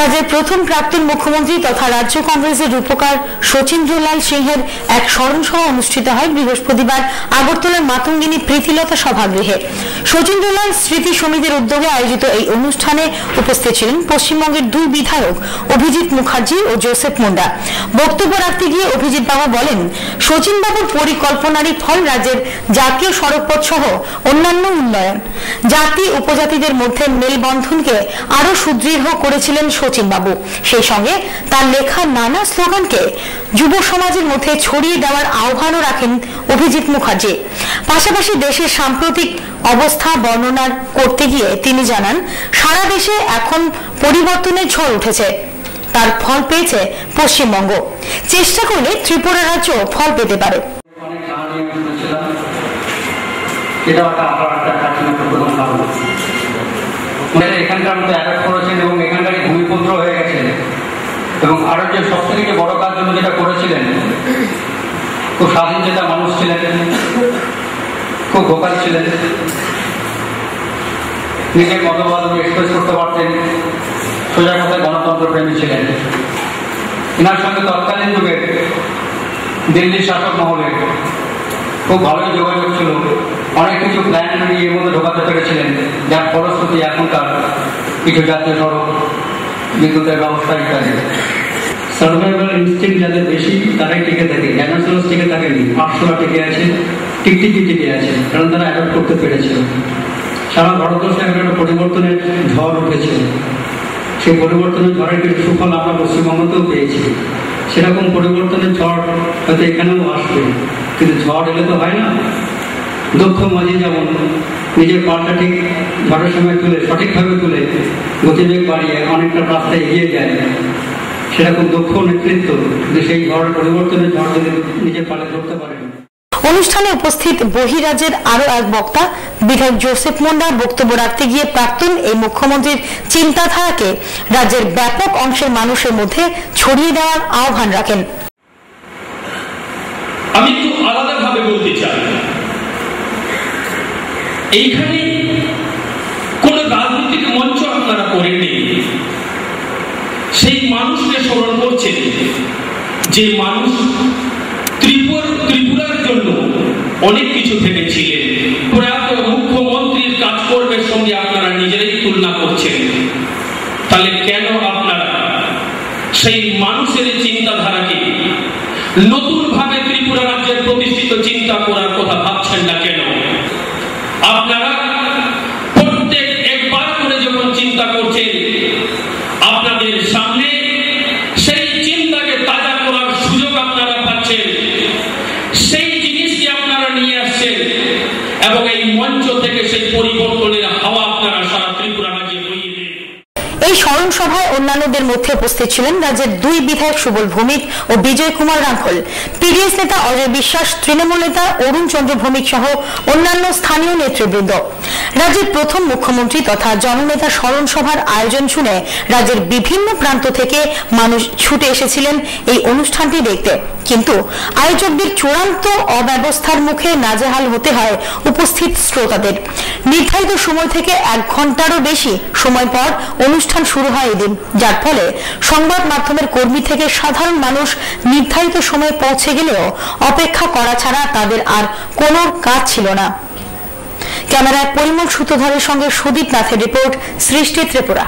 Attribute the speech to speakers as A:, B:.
A: রাজ্যের প্রথম প্রাক্তন মুখ্যমন্ত্রী তথা রাজ্য কংগ্রেসের রূপকার শচীন্দ্রলাল সিংহের এক স্মরণ সভা অনুষ্ঠিত হয় বৃহস্পতিবার আগরতলার মাতঙ্গিনী প্রীতিলতা সভাগৃহে। শচীন্দ্রলাল স্মৃতি সমিতির উদ্যোগে আয়োজিত এই অনুষ্ঠানে উপস্থিত ছিলেন পশ্চিমবঙ্গের দুই বিধায়ক অভিজিৎ মুখার্জি ও জোসেফ মুন্ডা। বক্তব্য রাখতে গিয়ে অভিজিৎ বাবু বলেন শচীন বাবুর পরিকল্পনারই ফল রাজ্যের জাতীয় সড়কপথ সহ অন্যান্য উন্নয়ন। জাতি উপজাতিদের মধ্যে মেলবন্ধনকে আরও সুদৃঢ় করেছিলেন শচীনবাবু সেই সঙ্গে তার লেখা নানা স্লোগানকে যুব সমাজের মধ্যে ছড়িয়ে দেওয়ার আহ্বানও রাখেন অভিজিৎ মুখার্জি। পাশাপাশি দেশের সাম্প্রতিক অবস্থা বর্ণনা করতে গিয়ে তিনি জানান, সারা দেশে এখন পরিবর্তনের ঝড় উঠেছে। তার ফল পেয়েছে পশ্চিমবঙ্গ। চেষ্টা করলে ত্রিপুরা রাজ্য ফল পেতে পারে।
B: ওনারা এখানকার মধ্যে করেছেন এবং গেছেন যে সব থেকে বড় কাজ জন্য যেটা করেছিলেন, খুব স্বাধীন চেতা মানুষ ছিলেন, খুব ভোকাল ছিলেন, নিজের মতবাদ এক্সপ্রেস করতে পারতেন, সোজা কথায় গণতন্ত্র প্রেমী ছিলেন। এনার সঙ্গে তৎকালীন যুগে দিল্লির শাসক মহলে খুব ভালোই যোগাযোগ ছিল, অনেক কিছু প্ল্যান নিয়ে এর মধ্যে ঢোকাতে পেরেছিলেন, যার ফলশ্রুতি এখনকার কিছু জাতীয় সড়ক, বিদ্যুতের ব্যবস্থা ইত্যাদি।
C: সার্ভাইভাল ইনস্টিং যাদের বেশি, তারাই টিকে থাকে। ডাইনোসরস টিকে থাকেনি আটশোরা টিকে আছে, টিকটিকি টিকে আছে, কারণ তারা অ্যাডপ্ট করতে পেরেছে সারা ভারতবর্ষে একটা পরিবর্তনের ঝড় উঠেছে। সেই পরিবর্তনের ঝড়ের কিছু সুফল আমরা পশ্চিমবঙ্গতেও পেয়েছি। সেরকম পরিবর্তনের ঝড় হয়তো এখানেও আসবে। কিন্তু ঝড় এলে তো হয় না। দক্ষ মাঝি যেমন নিজের পাল্টা ঠিক ঝড়ের সময় তুলে, সঠিকভাবে তুলে গতিবেগ বাড়িয়ে অনেকটা রাস্তায় এগিয়ে যায়। সেরকম দক্ষ নেতৃত্ব যে সেই ঝড় পরিবর্তনের ঝড় যদি নিজের পালে ধরতে পারেন।
A: অনুষ্ঠানে উপস্থিত বহিরাজ্যের আরও এক বক্তা বিধায়ক জোসেফ মুন্ডা বক্তব্য রাখতে গিয়ে প্রাক্তন এই মুখ্যমন্ত্রীর চিন্তাধারাকে রাজ্যের ব্যাপক অংশের মানুষের মধ্যে ছড়িয়ে দেওয়ার আহ্বান রাখেন।
D: আমি একটু আলাদাভাবে বলতে চাই। এইখানে কোন রাজনৈতিক মঞ্চ আপনারা করেননি। সেই মানুষকে স্মরণ করছেন যে মানুষ ত্রিপুর ত্রিপুরার জন্য অনেক কিছু ভেবেছিলেন। প্রয়াত মুখ্যমন্ত্রীর কাজকর্মের সঙ্গে আপনারা নিজেরাই তুলনা করছেন। তাহলে কেন আপনারা সেই মানুষের চিন্তাধারাকে নতুন ভাবে ত্রিপুরা রাজ্যের প্রতিষ্ঠিত চিন্তা করার আপনাদের সামনে সেই চিন্তাকে তাজা করার সুযোগ আপনারা পাচ্ছেন। সেই জিনিসকে আপনারা নিয়ে আসছেন এবং এই মঞ্চ থেকে সেই পরিবর্তনের
A: স্মরণ সভায় অন্যান্যদের মধ্যে উপস্থিত ছিলেন রাজ্যের দুই বিধায়ক সুবল ভৌমিক ও বিজয় কুমার রাঙ্খল। পিডিএস নেতা অজয় বিশ্বাস, তৃণমূল নেতা অরুণ চন্দ্র ভৌমিক সহ অন্যান্য স্থানীয় নেতৃবৃন্দ। রাজ্যের প্রথম মুখ্যমন্ত্রী তথা জননেতা স্মরণ সভার আয়োজন শুনে রাজ্যের বিভিন্ন প্রান্ত থেকে মানুষ ছুটে এসেছিলেন এই অনুষ্ঠানটি দেখতে। কিন্তু আয়োজকদের চূড়ান্ত অব্যবস্থার মুখে নাজেহাল হতে হয় উপস্থিত শ্রোতাদের। নির্ধারিত সময় থেকে এক ঘন্টারও বেশি সময় পর অনুষ্ঠান শুরু হয় এদিন যার ফলে সংবাদ মাধ্যমের কর্মী থেকে সাধারণ মানুষ নির্ধারিত সময়ে পৌঁছে গেলেও অপেক্ষা করা ছাড়া তাদের আর কোনো কাজ ছিল না। ক্যামেরায় পরিমল সূত্রধারের সঙ্গে সুদীপ নাথের রিপোর্ট, সৃষ্টি ত্রিপুরা।